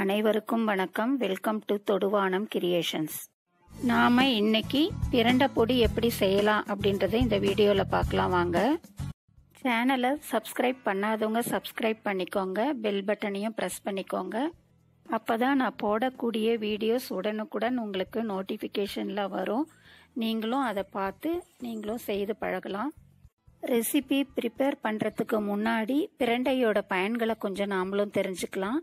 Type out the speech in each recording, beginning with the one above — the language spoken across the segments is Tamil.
அனைவருக்கும் வணக்கம். வெல்கம் டு தொடுவானம் கிரியேஷன்ஸ் நாம இன்னைக்கு பிரண்டை பொடி எப்படி செய்யலாம் அப்படின்றத இந்த வீடியோவில் பார்க்கலாம் வாங்க. சேனலை சப்ஸ்கிரைப் பண்ணாதவங்க சப்ஸ்கிரைப் பண்ணிக்கோங்க. பெல் பட்டனையும் ப்ரெஸ் பண்ணிக்கோங்க. அப்பதான் நான் போடக்கூடிய வீடியோஸ் உடனுக்குடன் உங்களுக்கு நோட்டிஃபிகேஷனில் வரும். நீங்களும் அதை பார்த்து நீங்களும் செய்து பழகலாம். ரெசிபி ப்ரிப்பேர் பண்ணுறதுக்கு முன்னாடி பிரண்டையோட பயன்களை கொஞ்சம் நாமளும் தெரிஞ்சுக்கலாம்.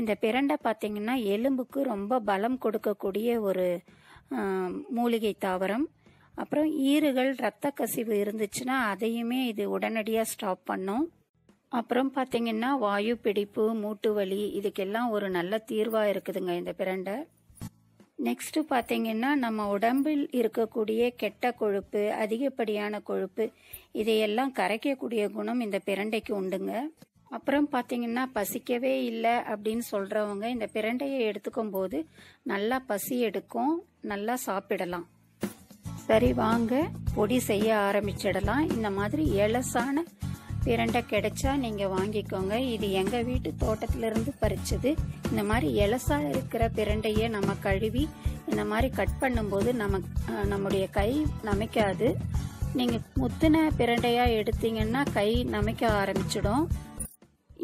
இந்த பிரண்டை பார்த்தீங்கன்னா எலும்புக்கு ரொம்ப பலம் கொடுக்கக்கூடிய ஒரு மூலிகை தாவரம். அப்புறம் ஈறுகள் ரத்த கசிவு இருந்துச்சுன்னா அதையுமே இது உடனடியாக ஸ்டாப் பண்ணும். அப்புறம் பார்த்தீங்கன்னா வாயு பிடிப்பு மூட்டு வலி இதுக்கெல்லாம் ஒரு நல்ல தீர்வாக இருக்குதுங்க இந்த பிரண்டை. நெக்ஸ்ட் பார்த்தீங்கன்னா நம்ம உடம்பில் இருக்கக்கூடிய கெட்ட கொழுப்பு அதிகப்படியான கொழுப்பு இதையெல்லாம் கரைக்கக்கூடிய குணம் இந்த பிரண்டைக்கு உண்டுங்க. அப்புறம் பார்த்தீங்கன்னா பசிக்கவே இல்லை அப்படின்னு சொல்கிறவங்க இந்த பிரண்டையை எடுத்துக்கும் போது நல்லா பசி எடுக்கும் நல்லா சாப்பிடலாம். சரி வாங்க. பொடி செய்ய ஆரம்பிச்சிடலாம். இந்த மாதிரி எலசான பிரண்டை கிடைச்சா நீங்கள் வாங்கிக்கோங்க. இது எங்கள் வீட்டு தோட்டத்திலிருந்து பறிச்சது. இந்த மாதிரி எலசா இருக்கிற பிரண்டையை நம்ம கழுவி இந்த மாதிரி கட் பண்ணும்போது நம்ம நம்முடைய கை நமைக்காது. நீங்கள் முத்தின பிரண்டையாக எடுத்தீங்கன்னா கை நமைக்க ஆரம்பிச்சிடும்.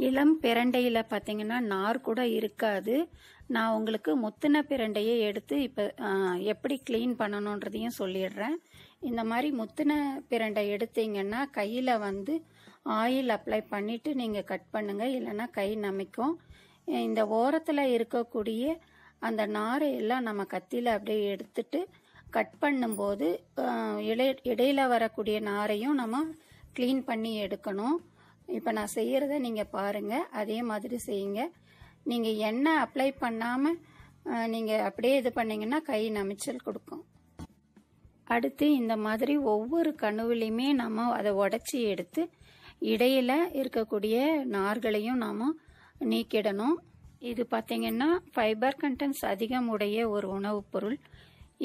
இளம் பிரண்டையில் பார்த்தீங்கன்னா நார் கூட இருக்காது. நான் உங்களுக்கு முத்தின பிரண்டையை எடுத்து இப்போ எப்படி க்ளீன் பண்ணணுன்றதையும் சொல்லிடுறேன். இந்த மாதிரி முத்தின பிரண்டை எடுத்தீங்கன்னா கையில் வந்து ஆயில் அப்ளை பண்ணிவிட்டு நீங்கள் கட் பண்ணுங்கள் இல்லைன்னா கை நமைக்கும். இந்த ஓரத்தில் இருக்கக்கூடிய அந்த நாரை எல்லாம் நம்ம கத்தியில் அப்படியே எடுத்துட்டு கட் பண்ணும்போது இடை இடையில் வரக்கூடிய நாரையும் நம்ம க்ளீன் பண்ணி எடுக்கணும். இப்போ நான் செய்கிறத நீங்கள் பாருங்கள் அதே மாதிரி செய்யுங்க. நீங்கள் எண்ணெய் அப்ளை பண்ணாமல் நீங்கள் அப்படியே இது பண்ணிங்கன்னா கை நமைச்சல் கொடுக்கும். அடுத்து இந்த மாதிரி ஒவ்வொரு கணுவிலையுமே நம்ம அதை உடச்சி எடுத்து இடையில் இருக்கக்கூடிய நார்களையும் நாம் நீக்கிடணும். இது பார்த்தீங்கன்னா ஃபைபர் கண்டென்ட்ஸ் அதிகம் உடைய ஒரு உணவுப் பொருள்.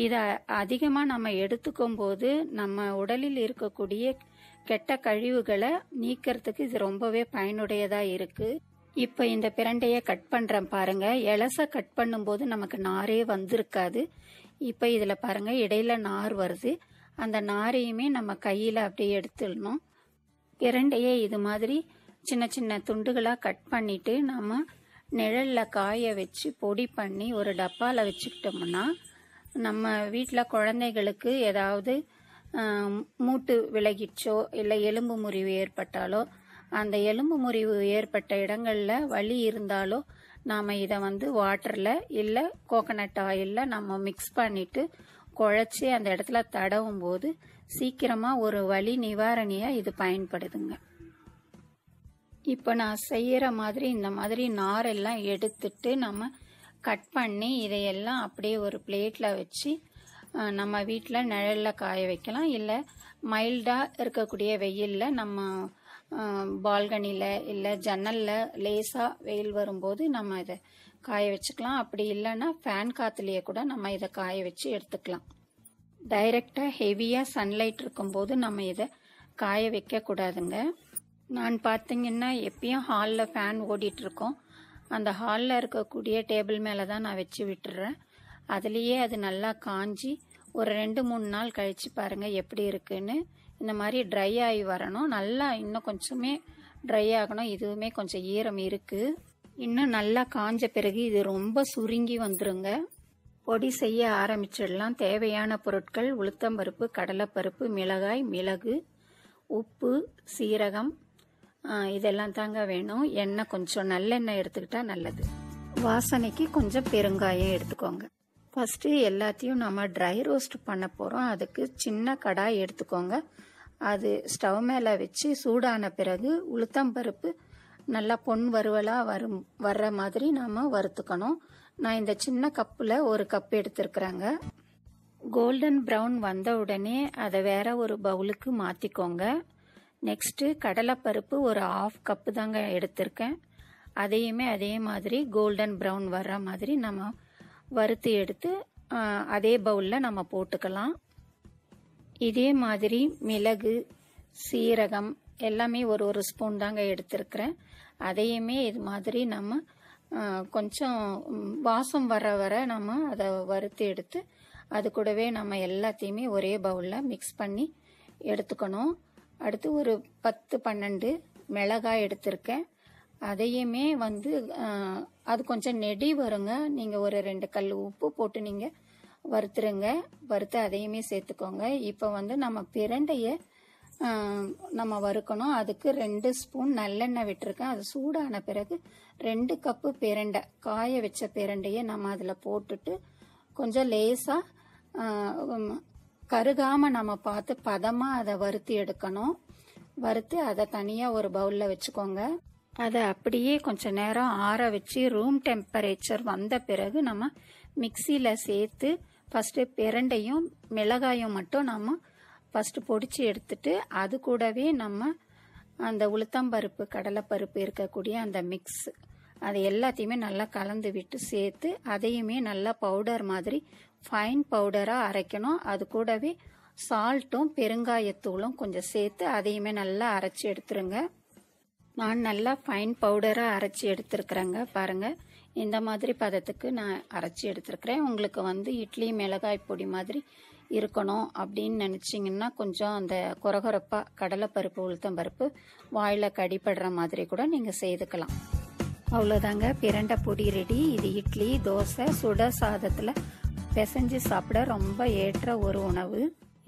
இதை அதிகமாக நம்ம எடுத்துக்கும் போது நம்ம உடலில் இருக்கக்கூடிய கெட்ட கழிவுகளை நீக்கிறதுக்கு இது ரொம்பவே பயனுடையதாக இருக்கு. இப்போ இந்த பிரண்டையை கட் பண்ணுறேன் பாருங்க. எலச கட் பண்ணும்போது நமக்கு நாரே வந்திருக்காது. இப்போ இதில் பாருங்க இடையில நார் வருது. அந்த நாரையுமே நம்ம கையில் அப்படியே எடுத்துடணும். பிரண்டையை இது மாதிரி சின்ன சின்ன துண்டுகளாக கட் பண்ணிட்டு நம்ம நிழலில் காய வச்சு பொடி பண்ணி ஒரு டப்பாவில் வச்சுக்கிட்டோம்னா நம்ம வீட்டில் குழந்தைகளுக்கு ஏதாவது மூட்டு விலகிச்சோ இல்லை எலும்பு முறிவு ஏற்பட்டாலோ அந்த எலும்பு முறிவு ஏற்பட்ட இடங்களில் வலி இருந்தாலோ நாம் இதை வந்து வாட்டரில் இல்லை கோகனட் ஆயிலில் நம்ம மிக்ஸ் பண்ணிட்டு குழச்சி அந்த இடத்துல தடவும் போது சீக்கிரமாக ஒரு வலி நிவாரணியாக இது பயன்படுதுங்க. இப்போ நான் செய்கிற மாதிரி இந்த மாதிரி நாரெல்லாம் எடுத்துட்டு நம்ம கட் பண்ணி இதையெல்லாம் அப்படியே ஒரு பிளேட்டில் வச்சு நம்ம வீட்டில் நிழலில் காய வைக்கலாம். இல்லை மைல்டாக இருக்கக்கூடிய வெயிலில் நம்ம பால்கனியில் இல்லை ஜன்னலில் லேசாக வெயில் வரும்போது நம்ம இதை காய வச்சுக்கலாம். அப்படி இல்லைன்னா ஃபேன் காற்றுலேயே கூட நம்ம இதை காய வச்சு எடுத்துக்கலாம். டைரெக்டாக ஹெவியாக சன்லைட் இருக்கும்போது நம்ம இதை காய வைக்கக்கூடாதுங்க நான் பார்த்தீங்கன்னா எப்பயும் ஹாலில் ஃபேன் ஓடிட்டுருக்கோம் அந்த ஹாலில் இருக்கக்கூடிய டேபிள் மேலே தான் நான் வச்சு விட்டுறேன். அதுலேயே அது நல்லா காஞ்சி ஒரு ரெண்டு மூணு நாள் கழிச்சு பாருங்கள் எப்படி இருக்குன்னு. இந்த மாதிரி ட்ரை ஆகி வரணும். நல்லா இன்னும் கொஞ்சமே ட்ரை ஆகணும். இதுவுமே கொஞ்சம் ஈரம் இருக்குது இன்னும் நல்லா காஞ்ச பிறகு இது ரொம்ப சுருங்கி வந்துருங்க. பொடி செய்ய ஆரம்பிச்சிடலாம். தேவையான பொருட்கள் உளுத்தம்பருப்பு கடலைப்பருப்பு மிளகாய் மிளகு உப்பு சீரகம் இதெல்லாம் தாங்க வேணும். எண்ணெய் கொஞ்சம் நல்லெண்ணெய் எடுத்துக்கிட்டா நல்லது. வாசனைக்கு கொஞ்சம் பெருங்காயம் எடுத்துக்கோங்க. ஃபஸ்ட்டு எல்லாத்தையும் நம்ம ட்ரை ரோஸ்ட் பண்ண போகிறோம் அதுக்கு சின்ன கடாய் எடுத்துக்கோங்க. அது ஸ்டவ் மேலே வச்சு சூடான பிறகு உளுத்தம்பருப்பு நல்லா பொன் வறுவலாக வரும் வர்ற மாதிரி நாம் வறுத்துக்கணும். நான் இந்த சின்ன கப்பில் ஒரு கப் எடுத்துருக்குறேங்க. கோல்டன் ப்ரௌன் வந்த உடனே அதை வேற ஒரு பவுலுக்கு மாற்றிக்கோங்க நெக்ஸ்ட்டு கடலைப்பருப்பு ஒரு ஆஃப் கப்பு தாங்க எடுத்திருக்கேன். அதையுமே அதே மாதிரி கோல்டன் ப்ரௌன் வர்ற மாதிரி நம்ம வறுத்து எடுத்து அதே பவுலில் நம்ம போட்டுக்கலாம். இதே மாதிரி மிளகு சீரகம் எல்லாமே ஒரு ஒரு ஸ்பூன் தாங்க எடுத்திருக்கிறேன். அதையுமே இது மாதிரி நம்ம கொஞ்சம் வாசம் வர வர நம்ம அதை வறுத்து எடுத்து அது கூடவே நம்ம எல்லாத்தையுமே ஒரே பவுலில் மிக்ஸ் பண்ணி எடுத்துக்கணும். அடுத்து ஒரு பத்து பன்னெண்டு மிளகாய் எடுத்திருக்கேன். அதையுமே வந்து அது கொஞ்சம் நெடி வருங்க. நீங்கள் ஒரு ரெண்டு கல் உப்பு போட்டு நீங்கள் வறுத்துருங்க. வறுத்து அதையுமே சேர்த்துக்கோங்க. இப்போ வந்து நம்ம பிரண்டைய நம்ம வறுக்கணும். அதுக்கு ரெண்டு ஸ்பூன் நல்லெண்ணெய் விட்டுருக்கேன். அது சூடான பிறகு ரெண்டு கப்பு பிரண்டை காய வச்ச பிரண்டையை நம்ம அதில் போட்டுட்டு கொஞ்சம் லேசாக கருகாமல் நம்ம பார்த்து பதமாக அதை வறுத்து எடுக்கணும். வறுத்து அதை தனியாக ஒரு பவுலில் வச்சுக்கோங்க. அதை அப்படியே கொஞ்ச நேரம் ஆற வச்சு ரூம் டெம்பரேச்சர் வந்த பிறகு நம்ம மிக்சியில் சேர்த்து ஃபஸ்ட்டு பிரண்டையும் மிளகாயும் மட்டும் நம்ம ஃபஸ்ட்டு பொடிச்சு எடுத்துட்டு அது கூடவே நம்ம அந்த உளுத்தம்பருப்பு கடலைப்பருப்பு இருக்கக்கூடிய அந்த மிக்ஸ் அதை எல்லாத்தையுமே நல்லா கலந்து விட்டு சேர்த்து அதையுமே நல்லா பவுடர் மாதிரி ஃபைன் பவுடராக அரைக்கணும். அது கூடவே சால்ட்டும் பெருங்காயத்தூளும் கொஞ்சம் சேர்த்து அதையுமே நல்லா அரைச்சி எடுத்துருங்க. நான் நல்லா ஃபைன் பவுடராக அரைச்சி எடுத்துருக்குறேங்க பாருங்கள் இந்த மாதிரி பதத்துக்கு நான் அரைச்சி எடுத்துருக்குறேன். உங்களுக்கு வந்து இட்லி மிளகாய் பொடி மாதிரி இருக்கணும் அப்படின்னு நினச்சிங்கன்னா கொஞ்சம் அந்த கொரகொரப்பாக கடலைப்பருப்பு உளுத்தம்பருப்பு வாயில் கடிப்படுற மாதிரி கூட நீங்கள் செய்துக்கலாம். அவ்வளோதாங்க பிரண்டை பொடி ரெடி இது இட்லி தோசை சுட சாதத்தில் பிசைஞ்சு சாப்பிட ரொம்ப ஏற்ற ஒரு உணவு.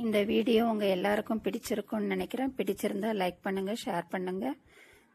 இந்த வீடியோ உங்கள் எல்லாருக்கும் பிடிச்சிருக்கும்னு நினைக்கிறேன். பிடிச்சிருந்தா லைக் பண்ணுங்கள் ஷேர் பண்ணுங்கள்